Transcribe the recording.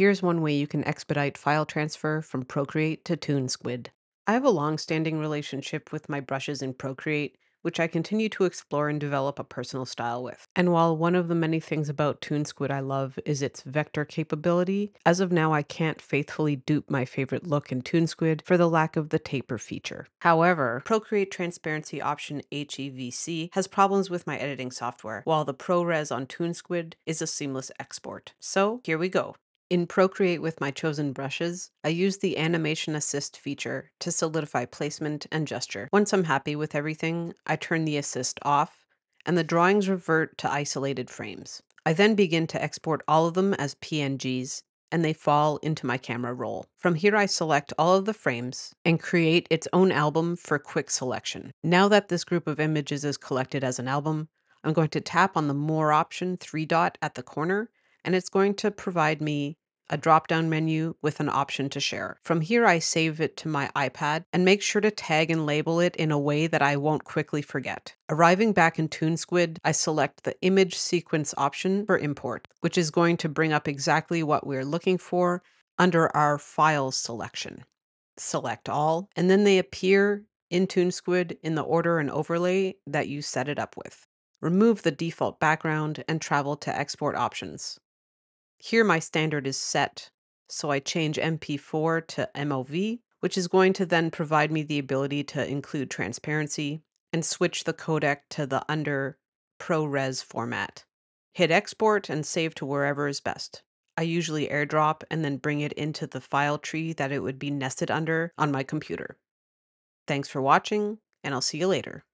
here's one way you can expedite file transfer from Procreate to ToonSquid. I have a long-standing relationship with my brushes in Procreate, which I continue to explore and develop a personal style with. And while one of the many things about ToonSquid I love is its vector capability, as of now I can't faithfully dupe my favorite look in ToonSquid for the lack of the taper feature. However, Procreate Transparency Option HEVC has problems with my editing software, while the ProRes on ToonSquid is a seamless export. So here we go. In Procreate with my chosen brushes, I use the Animation Assist feature to solidify placement and gesture. Once I'm happy with everything, I turn the assist off, and the drawings revert to isolated frames. I then begin to export all of them as PNGs, and they fall into my camera roll. From here I select all of the frames and create its own album for quick selection. Now that this group of images is collected as an album, I'm going to tap on the More option, three dot at the corner, and it's going to provide me a drop down menu with an option to share. From here, I save it to my iPad and make sure to tag and label it in a way that I won't quickly forget. Arriving back in ToonSquid, I select the image sequence option for import, which is going to bring up exactly what we're looking for under our files selection. Select all, and then they appear in ToonSquid in the order and overlay that you set it up with. Remove the default background and travel to export options. Here my standard is set, so I change MP4 to MOV, which is going to then provide me the ability to include transparency and switch the codec to the under ProRes format. Hit export and save to wherever is best. I usually airdrop and then bring it into the file tree that it would be nested under on my computer. Thanks for watching, and I'll see you later.